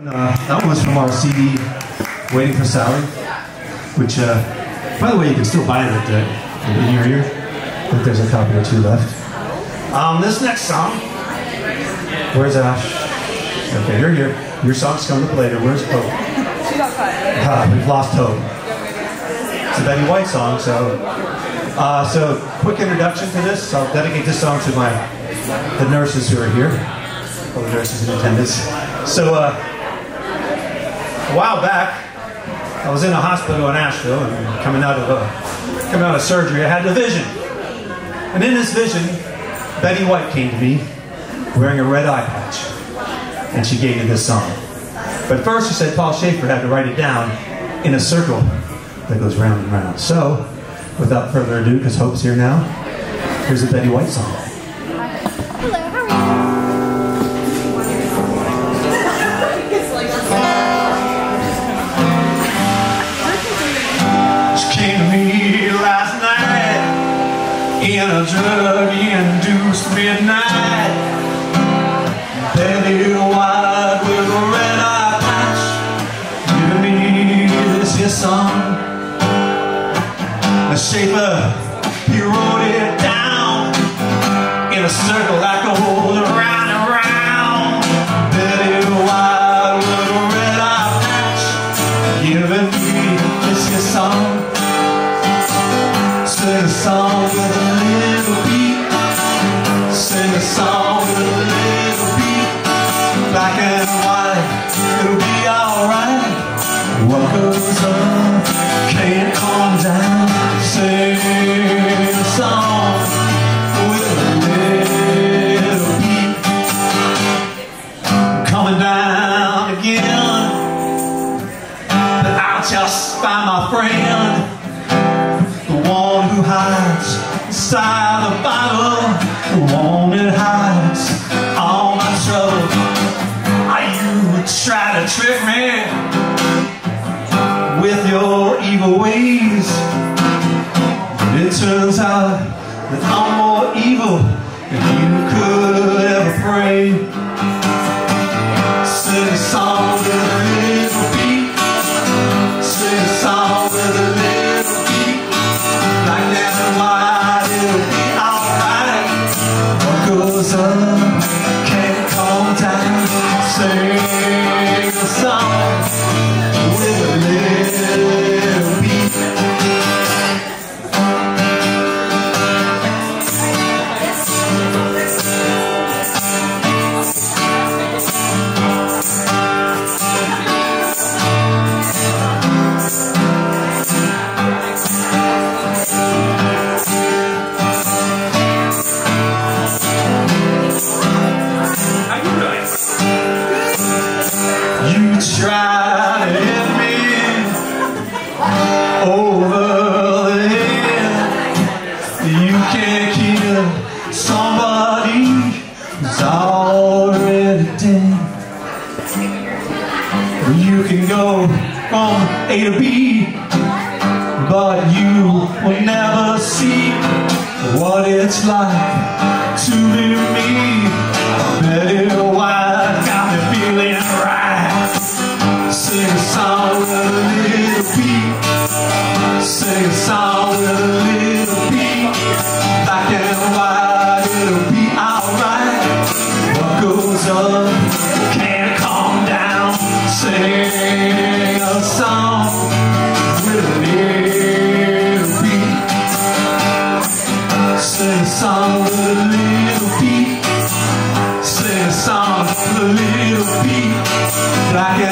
Uh, that one was from our CD, Waiting for Sally, which, uh, by the way, you can still buy it at the, in your ear. I think there's a copy or two left. Um, this next song, where's Ash? Okay, you're here. Your song's coming up later. Where's Hope? Ah, we've lost Hope. It's a Betty White song, so. Uh, so, quick introduction to this. I'll dedicate this song to my the nurses who are here, all the nurses in attendance. So, uh, a while back, I was in a hospital in Asheville, and coming out of a, coming out of surgery, I had a vision. And in this vision, Betty White came to me, wearing a red eye patch, and she gave me this song. But first, she said Paul Shaffer had to write it down in a circle that goes round and round. So, without further ado, because Hope's here now, here's a Betty White song. In a drug-induced midnight. Betty White with a red eye patch, giving me this here song. The Shaffer, he wrote it down in a circle that goes Black and white, it'll be alright. What goes up can't calm down. Sing a song with a little beat. Coming down again. But I'll just find my friend the one who hides inside the bottle, the one trick with your evil ways? But it turns out that I'm more evil than you could ever pray. You can go from A to B, but you will never see what it's like to be me. Song with a little beat. Sing a song with a little beat. Sing